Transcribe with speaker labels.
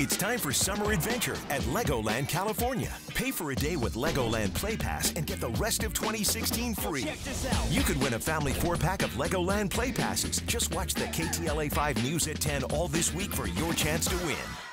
Speaker 1: It's time for summer adventure at Legoland, California. Pay for a day with Legoland Play Pass and get the rest of 2016 free. You could win a family four pack of Legoland Play Passes. Just watch the KTLA 5 News at 10 all this week for your chance to win.